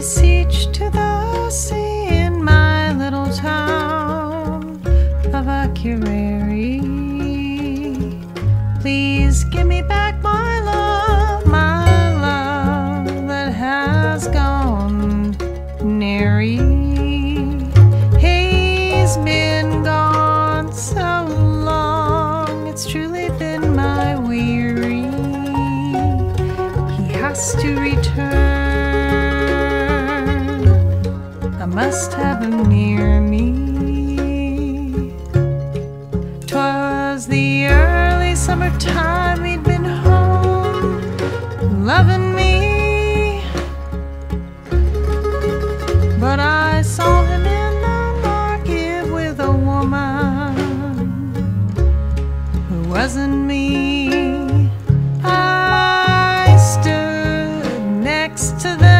beseech to the sea in my little town of Akureyri. Please give me back my love, my love that has gone nary. He's been gone so long, it's truly been my weary. He has to return. Must have him near me. Twas the early summertime, he'd been home, loving me. But I saw him in the market with a woman who wasn't me. I stood next to them.